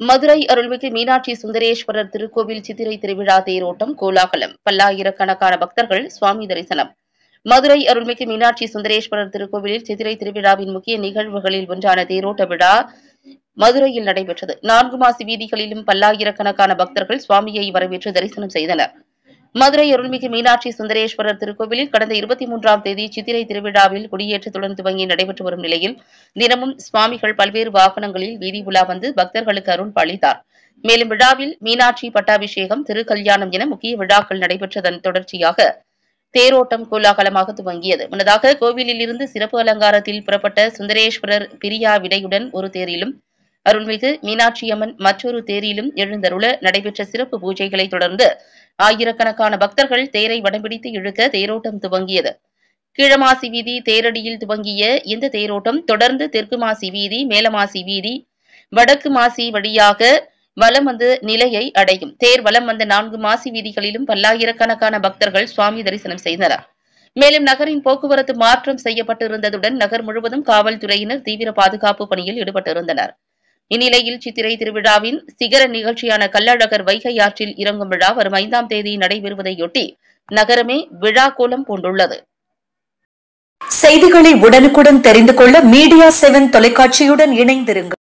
மதுரை அருள்மிகு மீனாட்சி சுந்தரேஸ்வரர் திருக்கோவில் சித்திரை திருவிழா தேரோட்டம் கோலாகலம். பல்லாயிரக்கணக்கான பக்தர்கள் சுவாமி தரிசனம். மதுரை அருள்மிகு மீனாட்சி சுந்தரேஸ்வரர் திருக்கோவிலில் சித்திரை திருவிழாவின் முக்கிய நிகழ்வுகளில் ஒன்றான தேரோட்ட விழா மதுரையில் நடைபெற்றது. நான்கு மாசி வீதிகளிலும் பல்லாயிரக்கணக்கான பக்தர்கள் சுவாமியை வரவேற்று தரிசனம் செய்தனர். மதுரை அருள்மிகு மீனாட்சி சுந்தரேஸ்வரர் திருக்கோவிலில் கடந்த இருபத்தி மூன்றாம் தேதி சித்திரை திருவிழாவில் கொடியேற்றத்துடன் துவங்கி நடைபெற்று வரும் நிலையில் தினமும் சுவாமிகள் பல்வேறு வாகனங்களில் வீதி உலா வந்து பக்தர்களுக்கு அருள் பாலித்தார். மேலும் விழாவில் மீனாட்சி பட்டாபிஷேகம் திருக்கல்யாணம் என முக்கிய விழாக்கள் நடைபெற்றதன் தொடர்ச்சியாக தேரோட்டம் கோலாகலமாக துவங்கியது. முன்னதாக கோவிலில் இருந்து சிறப்பு அலங்காரத்தில் புறப்பட்ட சுந்தரேஸ்வரர் பிரியா விடையுடன் ஒரு தேரிலும் அருள்மிகு மீனாட்சி அம்மன் மற்றொரு தேரிலும் எழுந்தருள நடைபெற்ற சிறப்பு பூஜைகளை தொடர்ந்து ஆயிரக்கணக்கான பக்தர்கள் தேரை வடம்பிடித்து இழுக்க தேரோட்டம் துவங்கியது. கீழமாசி வீதி தேரடியில் துவங்கிய இந்த தேரோட்டம் தொடர்ந்து தெற்கு மாசி வீதி மேலமாசி வீதி வடக்கு மாசி வழியாக வலம் வந்து நிலையை அடையும். தேர் வலம் வந்த நான்கு மாசி வீதிகளிலும் பல்லாயிரக்கணக்கான பக்தர்கள் சுவாமி தரிசனம் செய்தனர். மேலும் நகரின் போக்குவரத்து மாற்றம் செய்யப்பட்டிருந்ததுடன் நகர் முழுவதும் காவல்துறையினர் தீவிர பாதுகாப்பு பணியில் ஈடுபட்டிருந்தனர். இந்நிலையில் சித்திரை திருவிழாவின் சிகர நிகழ்ச்சியான கள்ளழகர் வைகை ஆற்றில் இறங்கும் விழா வரும் ஐந்தாம் தேதி நடைபெறுவதையொட்டி நகரமே விழா கோலம் பூண்டுள்ளது. செய்திகளை உடனுக்குடன் தெரிந்து கொள்ள மீடியா செவன் தொலைக்காட்சியுடன் இணைந்திருங்கள்.